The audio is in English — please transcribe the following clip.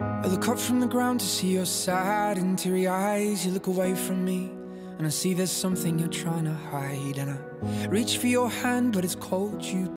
I look up from the ground to see your sad and teary eyes. You look away from me, and I see there's something you're trying to hide. And I reach for your hand, but it's cold. You